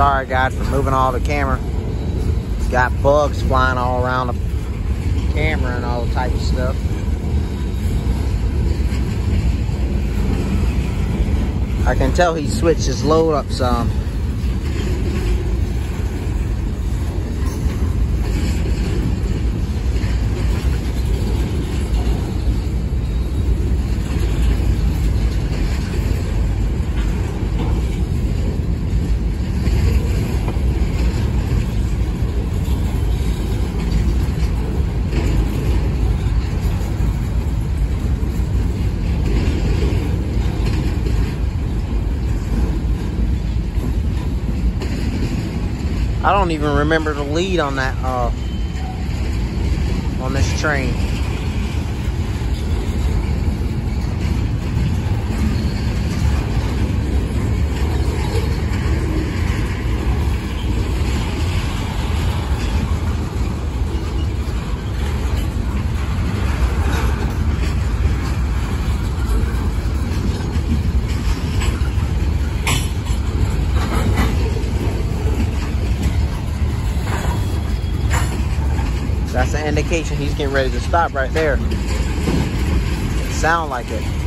Sorry guys for moving all the camera. Got bugs flying all around the camera and all the type of stuff. I can tell he switched his load up some. I don't even remember the lead on that uh on this train. Indication he's getting ready to stop right there. Sound like it.